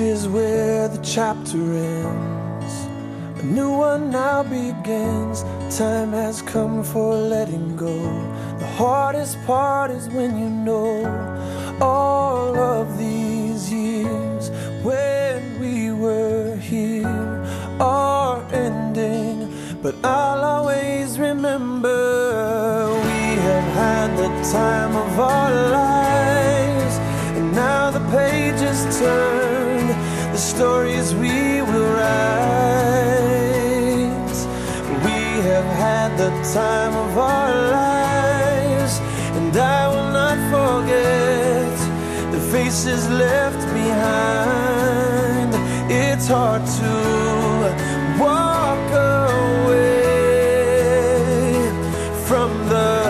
is where the chapter ends. A new one now begins. Time has come for letting go. The hardest part is when you know all of these years when we were here are ending. But I'll always remember we have had the time of our lives. Stories we will write. We have had the time of our lives, and I will not forget the faces left behind. It's hard to walk away from the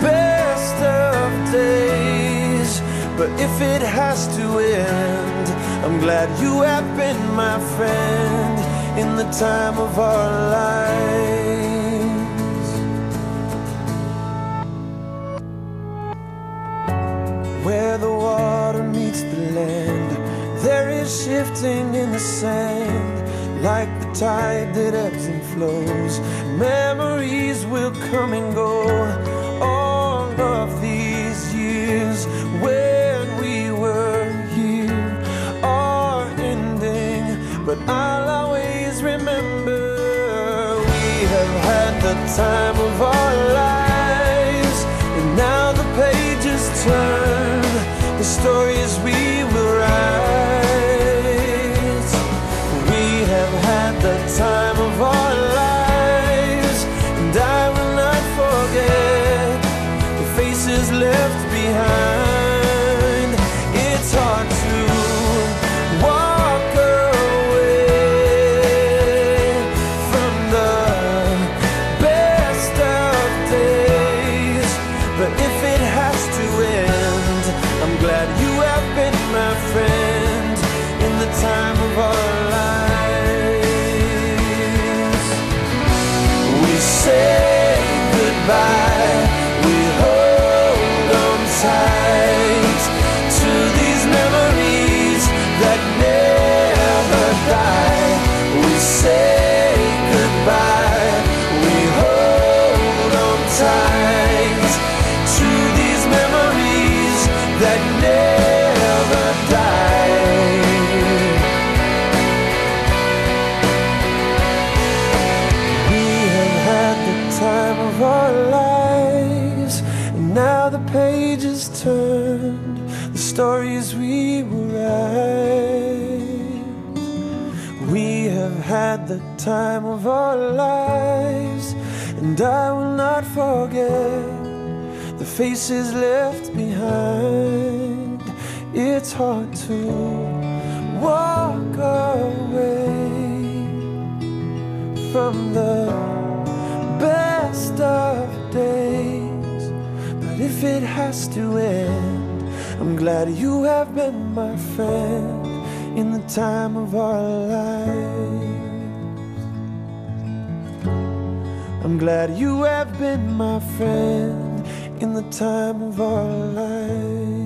best of days. But if it has to end, I'm glad you have been my friend in the time of our lives. Where the water meets the land, there is shifting in the sand, like the tide that ebbs and flows. Memories will come and go. But I'll always remember. We have had the time tight to these memories that never die. We have had the time of our lives, and now the pages turned, the stories we will write. We have had the time of our lives, and I will not forget the faces left behind. It's hard to walk away from the best of days. But if it has to end, I'm glad you have been my friend in the time of our lives. I'm glad you have been my friend in the time of our lives.